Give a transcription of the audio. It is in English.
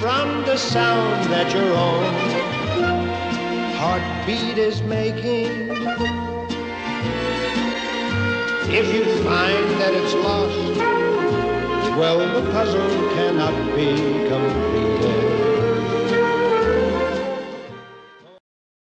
from the sound that your own heartbeat is making. If you find that it's lost, well, the puzzle cannot be complete.